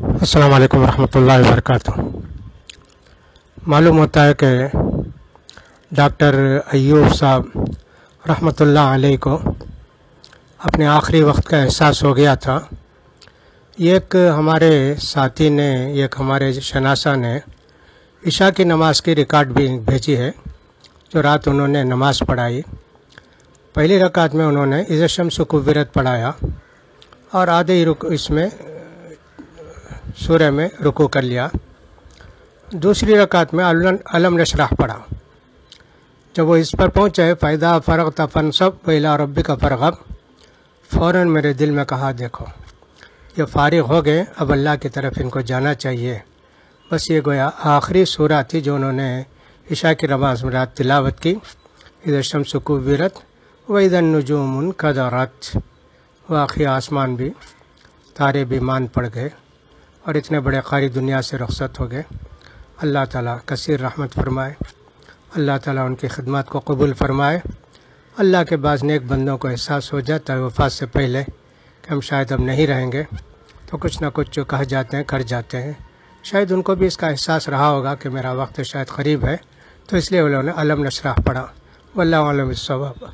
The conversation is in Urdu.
السلام علیکم ورحمۃ اللہ وبرکاتہ۔ معلوم ہوتا ہے کہ ڈاکٹر ایوب صاحب رحمۃ اللہ علیہ کو اپنے آخری وقت کا احساس ہو گیا تھا۔ ایک ہمارے ساتھی نے ایک ہمارے شناسہ نے عشاء کی نماز کی ریکارڈ بھی بھیجی ہے، جو رات انہوں نے نماز پڑھائی۔ پہلی رکعت میں انہوں نے عز شمس قبرت پڑھایا اور آدھے رک اس میں سورہ میں رکو کر لیا۔ دوسری رکعت میں علم نشرح پڑھا۔ جب وہ اس پر پہنچے فائدہ فرغ تفن سب پہلا ربی کا فرغب فوراً میرے دل میں کہا، دیکھو، یہ فارغ ہو گئے، اب اللہ کی طرف ان کو جانا چاہیے۔ بس یہ گویا آخری صورت تھی جو انہوں نے عشاء کی نماز میں رات تلاوت کی۔ ادھر شمس قبرت و ادھر نجوم ان قدرت واقعی آسمان بھی، تارے بھی مان پڑ گئے۔ اور اتنے بڑے قاری دنیا سے رخصت ہو گئے۔ اللہ تعالیٰ کثیر رحمت فرمائے۔ اللہ تعالیٰ ان کی خدمات کو قبول فرمائے۔ اللہ کے بعض نیک بندوں کو احساس ہو جاتا ہے وفات سے پہلے کہ ہم شاید اب نہیں رہیں گے۔ تو کچھ نہ کچھ جو کہہ جاتے ہیں، کر جاتے ہیں۔ شاید ان کو بھی اس کا احساس رہا ہوگا کہ میرا وقت شاید قریب ہے۔ تو اس لیے انہوں نے علم نشرح پڑھا۔ واللہ عالم الصواب